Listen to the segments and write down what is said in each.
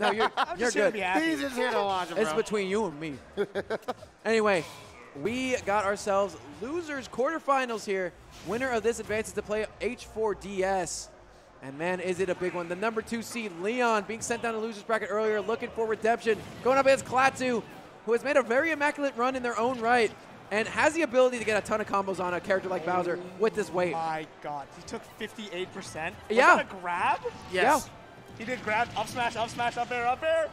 No, you're, I'm you're to good. be happy. He's just here to watch it, It's bro. between you and me. anyway, we got ourselves losers quarterfinals here. Winner of this advances to play H4DS. And man, is it a big one. The number two seed, Leon, being sent down to losers bracket earlier, looking for redemption. Going up against Klaatu, who has made a very immaculate run in their own right and has the ability to get a ton of combos on a character like Bowser with this weight. My God, he took 58%. Was Yeah. that a grab? Yes. He did grab, up smash, up smash, up air, up air.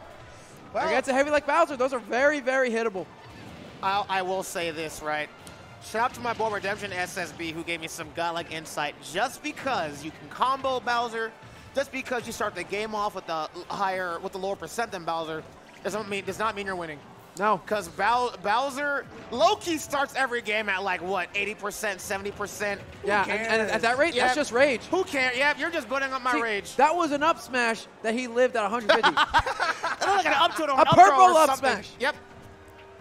Well, Against a heavy like Bowser, those are very, very hittable. I, I will say this, right? Shout out to my boy Redemption SSB who gave me some godlike insight. Just because you can combo Bowser, just because you start the game off with the higher, with the lower percent than Bowser, doesn't mean does not mean you're winning. No. Because Bow, Bowser, Loki starts every game at like what, 80%, 70%. Yeah, and, and at that rate, Yeah. that's just rage. Who cares? Yeah, you're just putting up my See, rage. That was an up smash that he lived at 150. I don't like an up to A up throw purple up something. smash. Yep.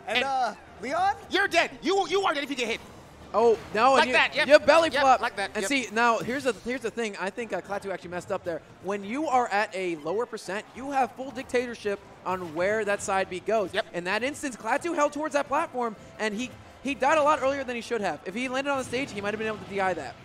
and and- uh, Leon? You're dead. You you are dead if you get hit. Oh no! Like and you, that, yep. you belly Yep, flop like that, And yep. see now, here's the here's the thing. I think uh, Klaatu actually messed up there. When you are at a lower percent, you have full dictatorship on where that side B goes. Yep. In that instance, Klaatu held towards that platform, and he he died a lot earlier than he should have. If he landed on the stage, he might have been able to DI that.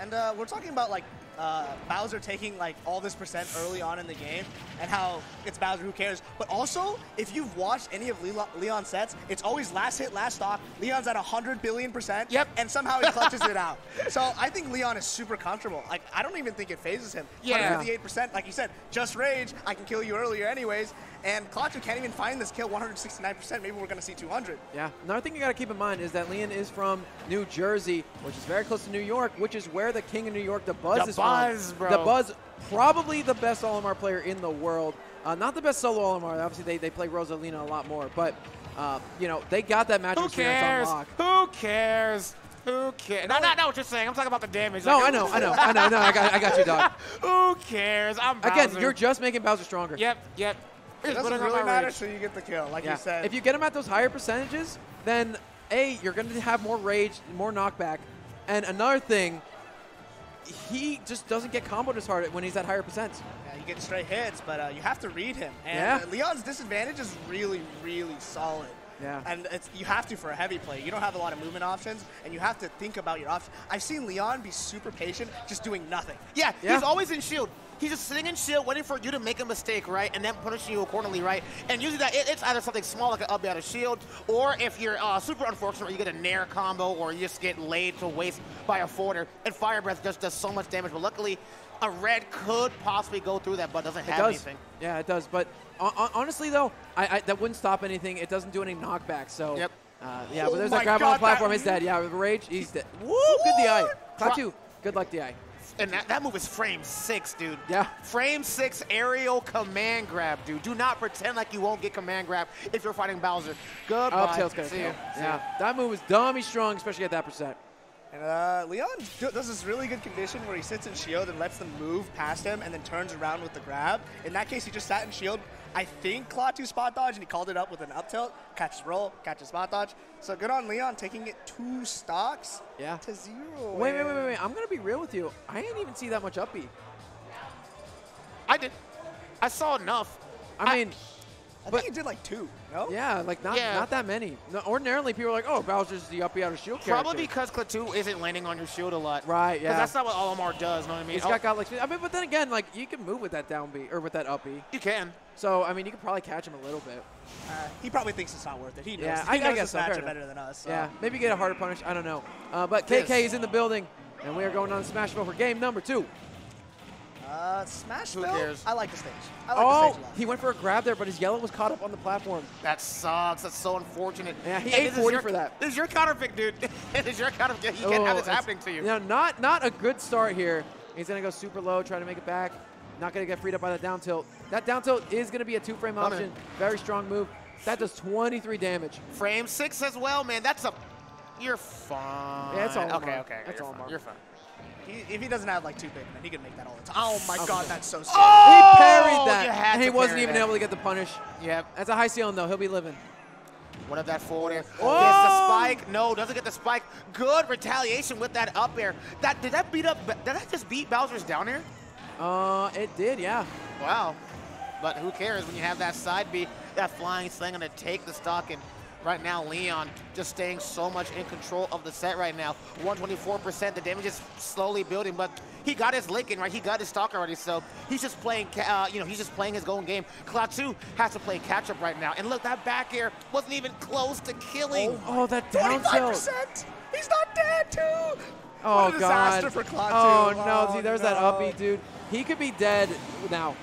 And uh, we're talking about like uh, Bowser taking like all this percent early on in the game, and how it's Bowser, who cares? But also, if you've watched any of Leo- Leon's sets, it's always last hit, last stock. Leon's at 100 billion percent. Yep. And somehow he clutches it out. So I think Leon is super comfortable. Like I don't even think it phases him. Yeah. 58 percent, like you said, just rage. I can kill you earlier, anyways. And Klaatu can't even find this kill. 169 percent. Maybe we're gonna see 200. Yeah. Another thing you got to keep in mind is that Leon is from New Jersey, which is very close to New York, which is where the king of New York, the Buzz, The is Buzz, from. bro. The Buzz, probably the best Olimar player in the world. Uh, not the best solo Olimar. Obviously, they, they play Rosalina a lot more, but uh, you know they got that magic Who experience on cares? lock. Who cares? Who cares? No, not, not what you're saying. I'm talking about the damage. No, Like, I know, I know, I know, no, I got, I got you, dog. Who cares? I'm Again, you're just making Bowser stronger. Yep, yep. It doesn't really matter rage. till you get the kill, like Yeah. you said. If you get him at those higher percentages, then A, you're going to have more rage, more knockback. And another thing, he just doesn't get comboed as hard when he's at higher percents. Yeah, you get straight hits, but uh, you have to read him. And Yeah. uh, Leon's disadvantage is really, really solid. Yeah. And it's, you have to for a heavy play. You don't have a lot of movement options, and you have to think about your options. I've seen Leon be super patient, just doing nothing. Yeah, Yeah. he's always in shield. He's just sitting in shield, waiting for you to make a mistake, right, and then punishing you accordingly, right? And usually that it, it's either something small like an up out of shield, or if you're uh, super unfortunate, you get a nair combo, or you just get laid to waste by a forward air. And fire breath just does so much damage. But luckily, a red could possibly go through that, but doesn't It have does. anything. Yeah, it does. But hon- hon- honestly, though, I, I, that wouldn't stop anything. It doesn't do any knockback. So, Yep. uh, yeah, Oh but there's that grab on the platform. that- He's dead. Yeah, with rage, he's dead. Woo! Good DI. Klaatu, good luck DI. And that, that move is frame six, dude. Yeah. Frame six aerial command grab, dude. Do not pretend like you won't get command grab if you're fighting Bowser. Goodbye. Up tilt's gonna See. See. Yeah, that move is dummy strong, especially at that percent. And uh, Leon does this really good condition where he sits in shield and lets them move past him and then turns around with the grab. In that case, he just sat in shield. I think Klaatu spot dodge and he called it up with an up tilt, catches roll, catches spot dodge. So good on Leon taking it two stocks Yeah. to zero. Wait, wait, wait, wait, wait. I'm gonna be real with you. I didn't even see that much up I did. I saw enough. I mean, I but- think he did like two, no? yeah, like not Yeah. not that many. No, ordinarily, people are like, oh, Bowser's the uppy out of shield character. Probably because Klaatu isn't landing on your shield a lot. Right, yeah. Because that's not what Olimar does, you know what I mean? He's Oh, got godlike speed. I mean, but then again, like you can move with that down B or with that up B. you can. So I mean, you could probably catch him a little bit. Uh, he probably thinks it's not worth it. He knows, Yeah, he I- I guess this so, fair matchup better than us. so. Yeah, maybe get a harder punish. I don't know. Uh, but Yes. KK is in the building, and we are going on to Smashville for game number two. Uh, Smashville? Who cares? I like the stage. I like the Oh, stage a lot. he went for a grab there, but his yellow was caught up on the platform. That sucks. That's so unfortunate. Yeah, he And ate 40 your- for that. This is your counter pick, dude. this is your counter pick. You can't have Oh, this happening to you. You know, not not a good start here. He's gonna go super low, try to make it back. Not gonna get freed up by that down tilt. That down tilt is gonna be a two frame option. Very strong move. That does 23 damage. Frame six as well, man. That's a. You're fine. Yeah, it's all Okay, Olimar. okay. That's you're all fine. Olimar. You're fine. He, if he doesn't have like two big men, he can make that all the time. Oh my Okay. god, that's so sick. he Oh, parried that, and he wasn't even that. able to get the punish. Yep. That's a high ceiling though. He'll be living. What if that forward air? Whoa! Gets the spike. No, doesn't get the spike. Good retaliation with that up air. That did that beat up? Did that just beat Bowser's down air? Uh, it did, yeah. Wow. but who cares when you have that side B, that flying sling to take the stock and right now Leon just staying so much in control of the set right now. 124%, the damage is slowly building, but he got his Lincoln, right? He got his stock already, so he's just playing, uh, you know, he's just playing his own game. Klaatu has to play catch up right now. And look, that back air wasn't even close to killing. Oh, that down tilt. 25%! He's not dead, too! Oh, what a disaster God. Oh, no. See, Oh, there's that no. upbeat, dude. He could be dead now.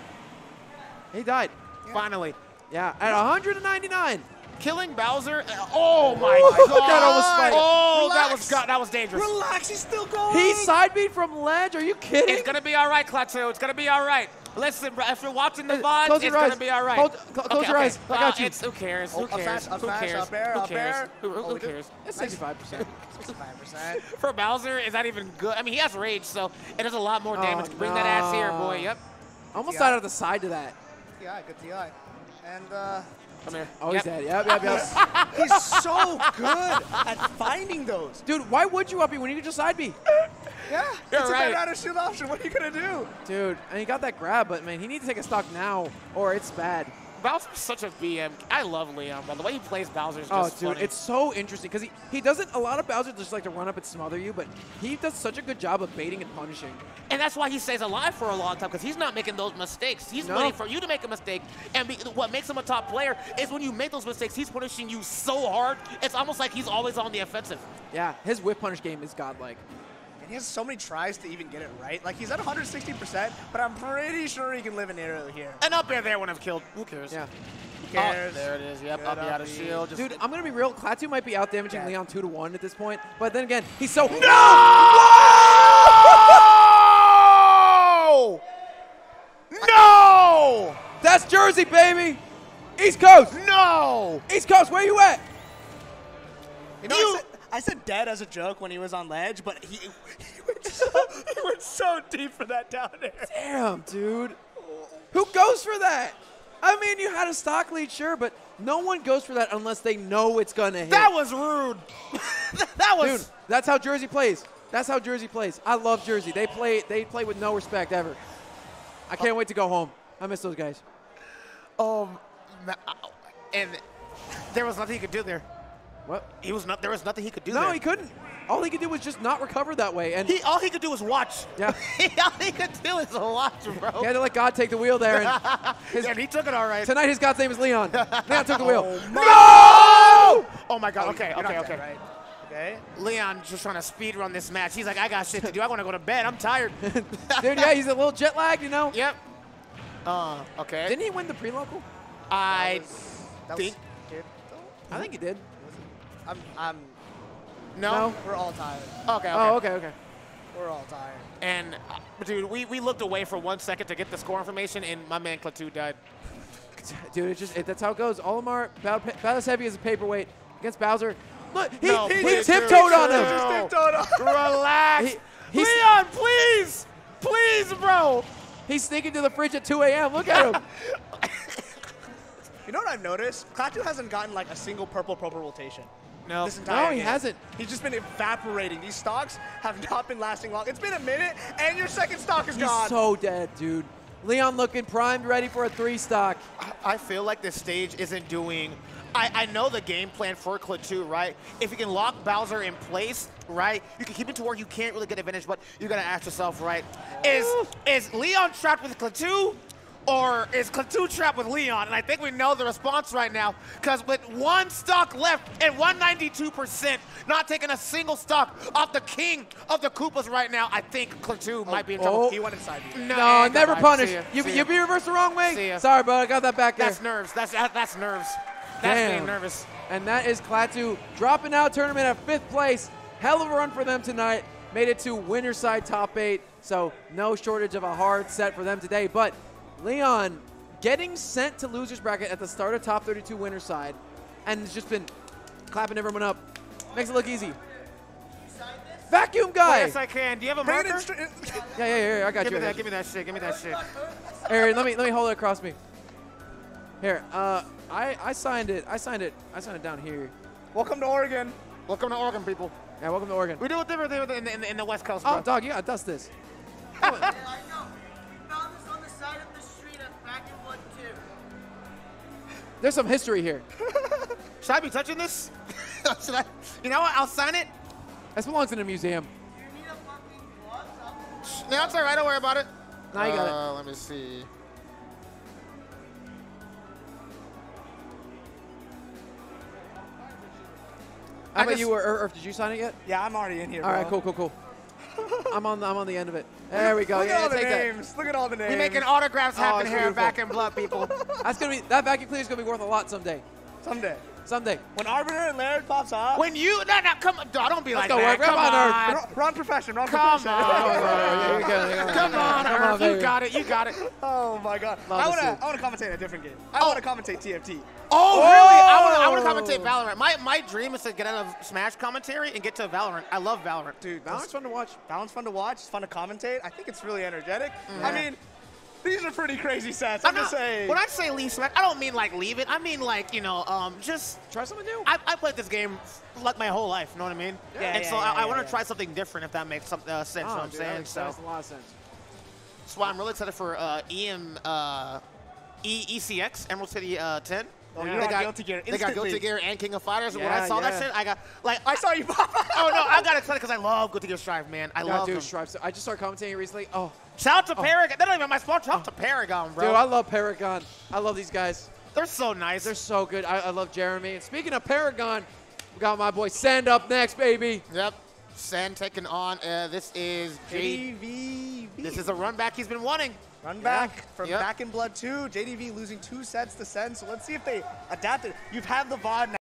He died. Finally. Yeah, at 199. Killing Bowser. uh, Oh my Ooh, god. that almost spiked. Oh, that was god, that was dangerous. Relax, he's still going! He side beat from ledge. Are you kidding? It's gonna be all right, Klaatu. It's gonna be all right. Listen, bro, if you're watching the Uh, VOD, it's your gonna be all right. Hold- cl- close your eyes. I got Uh, you. It's, who cares? Who Oh, up cares? Who cares? Who cares? Who, who Oh, cares? It's 65%. 65%. For Bowser, is that even good? I mean, he has rage, so it does a lot more Oh, damage. Bring that ass here, boy. Yep. Almost died out of the side to that. DI, good DI. And uh, Come here. Oh, Yep. he's dead. Yep, yep, yep. he's so good at finding those. Dude, why would you up when you could just side B? Yeah, You're it's right. a better out of shield option. What are you gonna do? Dude, and he got that grab, but man, he needs to take a stock now, or it's bad. Bowser's such a BM. I love Leon, but the way he plays Bowser is Oh, just dude, funny. it's so interesting because he, he doesn't. A lot of Bowser just like to run up and smother you, but he does such a good job of baiting and punishing. And that's why he stays alive for a long time because he's not making those mistakes. He's No. waiting for you to make a mistake. And be, what makes him a top player is when you make those mistakes, he's punishing you so hard. It's almost like he's always on the offensive. Yeah, his whip punish game is godlike. And he has so many tries to even get it right. Like he's at 160%, but I'm pretty sure he can live an arrow here. And up air there when I've killed. Who cares? Yeah, Who ah, cares? Oh, there it is. Yep. Good Up the out of shield. Just dude, I'm gonna be real. Klaatu might be out damaging Yeah. Leon two to one at this point, but then again, he's so No! No! That's Jersey, baby. East Coast, No! East Coast. Where you at? You know, You- I, said, dead as a joke when he was on ledge, but he, he, went, so, he went so deep for that down there. Damn, dude. Who goes for that? I mean, you had a stock lead, sure, but no one goes for that unless they know it's gonna hit. That was rude. that was. Dude, that's how Jersey plays. That's how Jersey plays. I love Jersey. They play they play with no respect ever. I can't wait to go home. I miss those guys. Um, and there was nothing he could do there. What? He was not. There was nothing he could do No, there. he couldn't. All he could do was just not recover that way, and He all he could do was watch. Yeah. all he could do is watch, bro. he had to let God take the wheel there. And his, and he took it all right. tonight, his God's name is Leon. Leon took the wheel. no! Oh my God. Okay. You're Okay. Okay. dead, right? Okay. Leon just trying to speed run this match. He's like, I got shit to do. I want to go to bed. I'm tired. Dude, yeah, he's a little jet lagged, you know. yep. Uh. Okay. Didn't he win the pre-local? I That think. was. I think he did. I'm, I'm, No. No. we're all tired. Okay. Okay. Oh, okay, okay. We're all tired. And uh, dude, we, we looked away for one second to get the score information, and my man Klaatu died. Dude, it's just it, that's how it goes. Olimar, Battle, Battle Heavy is a paperweight against Bowser. Look, he, No, he, please, tiptoed dude. on him. Just tiptoed on- Relax. He- he's- Leon, please, please, bro. He's sneaking to the fridge at 2 a.m. Look at him. You know what I've noticed? Klaatu hasn't gotten like a single purple purple rotation. No. This entire No, he game. hasn't. He's just been evaporating. These stocks have not been lasting long. It's been a minute, and your second stock is He's gone. so dead, dude. Leon looking primed, ready for a three stock. I feel like this stage isn't doing. I, I know the game plan for Klaatu, right? If you can lock Bowser in place, right, you can keep him to where you can't really get advantage, but you gotta ask yourself, right, is is Leon trapped with Klaatu? Or is Klaatu trapped with Leon? And I think we know the response right now, because with one stock left and 192%, not taking a single stock off the king of the Koopas right now, I think Klaatu oh, might be in trouble. oh. He went inside you. No, never goodbye. punish. See ya. You, See you ya. be reversed the wrong way. Sorry, bud. I got that back there. That's nerves. That's that, that's nerves. That's Damn. being nervous. And that is Klaatu dropping out tournament at fifth place. Hell of a run for them tonight. Made it to winner side top eight. So no shortage of a hard set for them today. But Leon getting sent to losers bracket at the start of top 32 winner side, and has just been clapping everyone up. Makes it look easy. Vacuum guy. yes, I can. Do you have a Bring marker? in straight. yeah, yeah, yeah. I got Give you. me I that. got Give me that shit. Give me that shit. Aaron, let me let me hold it across me. Here, uh, I I signed it. I signed it. I signed it down here. Welcome to Oregon. Welcome to Oregon, people. Yeah, welcome to Oregon. We do it different in the, in the, in the West Coast, Oh, dog, you gotta dust this. There's some history here. Should I be touching this? Should I? You know what? I'll sign it. This belongs in a museum. No, it's all right. Don't worry about it. Now you got it. uh, Let me see. How I about you, or did you sign it yet? Yeah, I'm already in here. All right, bro. cool, cool, cool. I'm on, the, I'm on the end of it. There we go. Look Yeah, at all the take that. names. Look at all the names. We're making autographs Oh, happen it's here, beautiful. back in blood, people. That's gonna be that vacuum cleaner is gonna be worth a lot someday. someday. Someday. When Arbiter and Laird pops off, when you no no come on, dog, don't be Let's like go, that. work. Come Come on, on, Wrong- wrong profession. Wrong Come profession. on. You're good, you're good. come on, Come on, you got it, you got it. Oh my God. Love I want to. I want to commentate a different game. I Oh. want to commentate TFT. Oh, really? I want to I want Oh. to commentate Valorant. My my dream is to get out of Smash commentary and get to Valorant. I love Valorant. Dude, Valorant's fun to watch. Valorant's fun to watch. It's fun to commentate. I think it's really energetic. Mm-hmm. I mean, these are pretty crazy sets. I'm, I'm just not, saying. when I say leave Smash, I don't mean like leave it. I mean like you know, um, just Try something new. I, I played this game like my whole life. You know what I mean? Yeah, yeah and yeah, so yeah, I, I want to yeah. try something different if that makes some uh, sense. you know oh, what I'm dude, saying? that makes, So that makes a lot of sense. that's why I'm really excited for uh, EM uh, e- ECX Emerald City uh, 10. Oh, Yeah. you're They on got Guilty Gear They got. Guilty Gear and King of Fighters. and when I saw yeah. that shit, I got like I saw you pop out. oh no, I got excited because I love Guilty Gear Strive, man. I God, love dude, them. Stripes. I just started commentating recently. Oh, Shout out to Paragon. They're not even my sponsor. Shout out to Paragon, bro. dude, I love Paragon. I love these guys. They're so nice. They're so good. I, I love Jeremy. And speaking of Paragon, we got my boy Scend up next, baby. Yep. Scend taking on. Uh, this is JDV. This is a run back he's been wanting. Run back from Yep. Back in Blood 2. JDV losing two sets to Scend. So let's see if they adapted. You've had the VOD now.